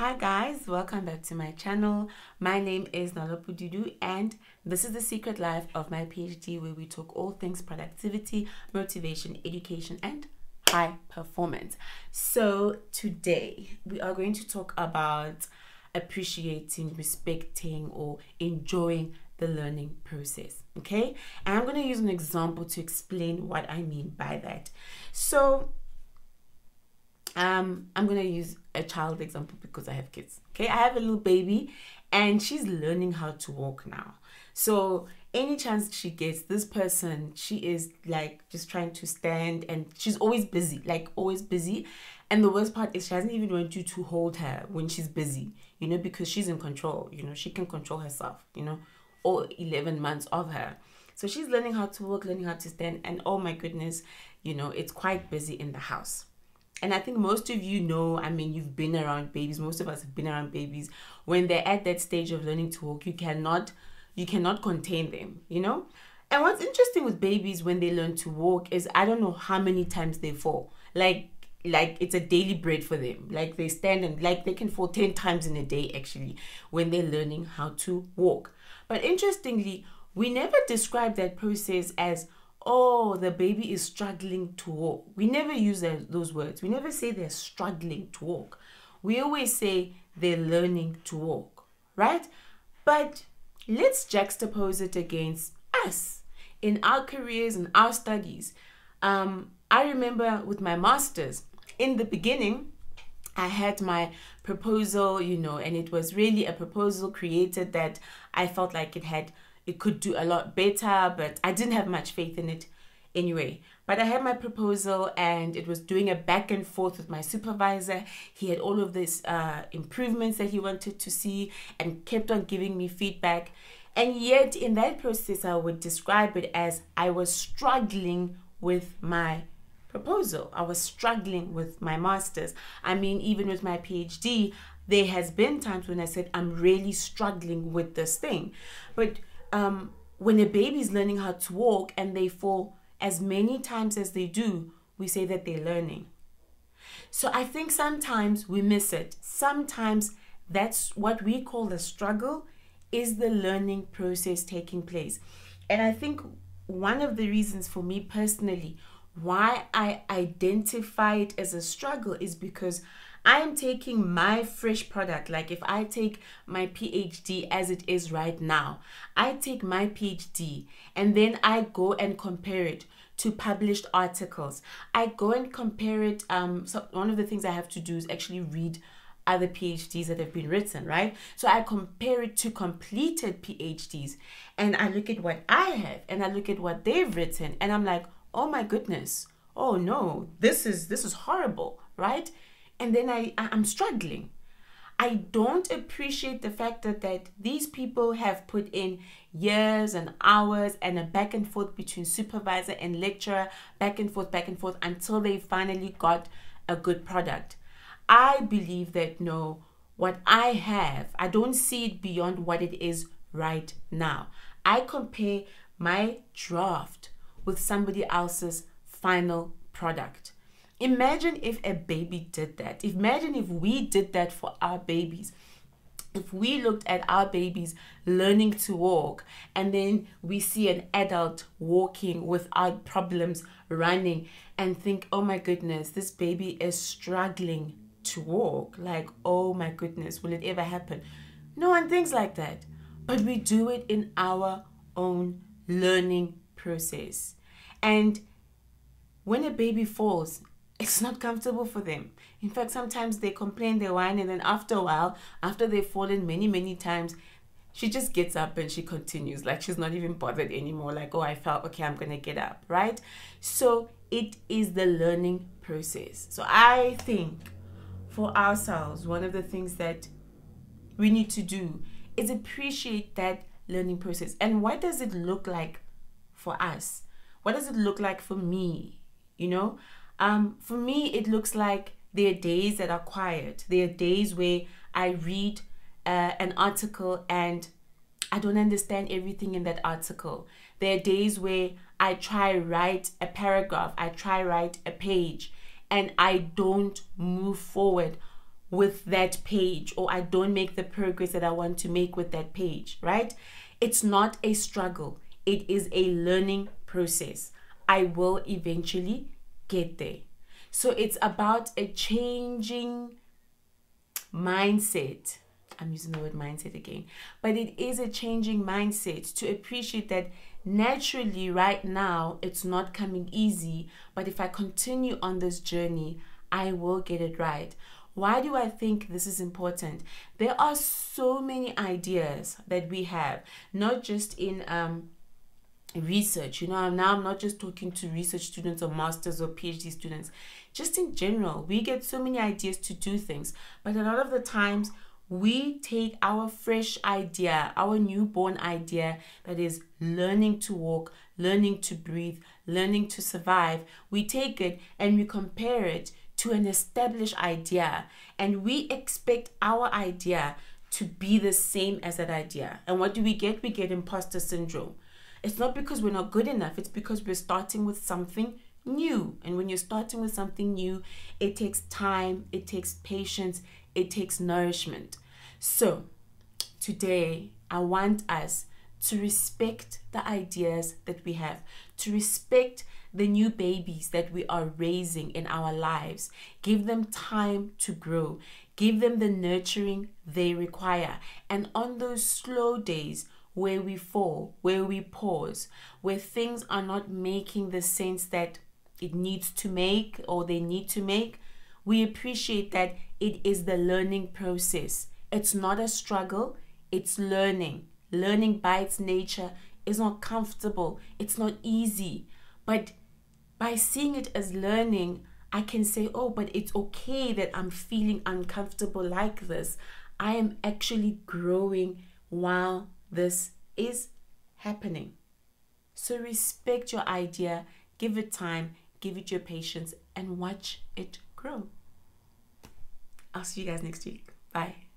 Hi guys, welcome back to my channel. My name is Nolo Pududu and this is the secret life of my PhD where we talk all things productivity, motivation, education and high performance. So today we are going to talk about appreciating, respecting or enjoying the learning process. Okay, and I'm going to use an example to explain what I mean by that. So um i'm gonna use a child example because i have kids okay? I have a little baby and she's learning how to walk now. So any chance she gets this person she is like just trying to stand and she's always busy like always busy. And the worst part is she hasn't even want you to hold her when she's busy you know because she's in control you know she can control herself you know all 11 months of her. So she's learning how to walk learning how to stand and oh my goodness you know it's quite busy in the house and I think most of you know, I mean, you've been around babies. Most of us have been around babies. When they're at that stage of learning to walk, you cannot, you cannot contain them, you know? And what's interesting with babies when they learn to walk is I don't know how many times they fall. Like, like it's a daily bread for them. Like they stand and like they can fall 10 times in a day actually when they're learning how to walk. But interestingly, we never describe that process as oh, the baby is struggling to walk. We never use those words. We never say they're struggling to walk. We always say they're learning to walk, right? But let's juxtapose it against us in our careers and our studies. Um, I remember with my master's, in the beginning, I had my proposal, you know, and it was really a proposal created that I felt like it had it could do a lot better, but I didn't have much faith in it anyway. But I had my proposal and it was doing a back and forth with my supervisor. He had all of these uh, improvements that he wanted to see and kept on giving me feedback. And yet, in that process, I would describe it as I was struggling with my proposal. I was struggling with my master's. I mean, even with my PhD, there has been times when I said, I'm really struggling with this thing. But um, when a baby is learning how to walk and they fall as many times as they do, we say that they're learning. So I think sometimes we miss it. Sometimes that's what we call the struggle is the learning process taking place. And I think one of the reasons for me personally why I identify it as a struggle is because I am taking my fresh product. Like if I take my PhD as it is right now, I take my PhD and then I go and compare it to published articles. I go and compare it. Um, so one of the things I have to do is actually read other PhDs that have been written, right? So I compare it to completed PhDs and I look at what I have and I look at what they've written and I'm like, oh my goodness, oh no, this is this is horrible, right? And then I, I'm struggling. I don't appreciate the fact that, that these people have put in years and hours and a back and forth between supervisor and lecturer, back and forth, back and forth until they finally got a good product. I believe that no, what I have, I don't see it beyond what it is right now. I compare my draft with somebody else's final product. Imagine if a baby did that. Imagine if we did that for our babies. If we looked at our babies learning to walk and then we see an adult walking without problems, running, and think, oh my goodness, this baby is struggling to walk. Like, oh my goodness, will it ever happen? No one thinks like that. But we do it in our own learning process. And when a baby falls, it's not comfortable for them. In fact, sometimes they complain, they whine, and then after a while, after they've fallen many, many times, she just gets up and she continues. Like she's not even bothered anymore. Like, oh, I felt okay, I'm gonna get up, right? So it is the learning process. So I think for ourselves, one of the things that we need to do is appreciate that learning process. And what does it look like for us? What does it look like for me? You know, um, for me, it looks like there are days that are quiet. There are days where I read uh, an article and I don't understand everything in that article. There are days where I try write a paragraph, I try write a page, and I don't move forward with that page or I don't make the progress that I want to make with that page, right? It's not a struggle, it is a learning process. I will eventually get there. So it's about a changing mindset. I'm using the word mindset again, but it is a changing mindset to appreciate that naturally right now it's not coming easy, but if I continue on this journey, I will get it right. Why do I think this is important? There are so many ideas that we have, not just in um, research. You know, now I'm not just talking to research students or masters or PhD students, just in general. We get so many ideas to do things, but a lot of the times we take our fresh idea, our newborn idea that is learning to walk, learning to breathe, learning to survive, we take it and we compare it to an established idea and we expect our idea to be the same as that idea. And what do we get? We get imposter syndrome. It's not because we're not good enough, it's because we're starting with something new. And when you're starting with something new, it takes time, it takes patience, it takes nourishment. So, today, I want us to respect the ideas that we have, to respect the new babies that we are raising in our lives. Give them time to grow, give them the nurturing they require. And on those slow days, where we fall, where we pause, where things are not making the sense that it needs to make or they need to make, we appreciate that it is the learning process. It's not a struggle, it's learning. Learning by its nature is not comfortable, it's not easy. But by seeing it as learning, I can say, oh, but it's okay that I'm feeling uncomfortable like this. I am actually growing while this is happening. So respect your idea, give it time, give it your patience, and watch it grow. I'll see you guys next week. Bye.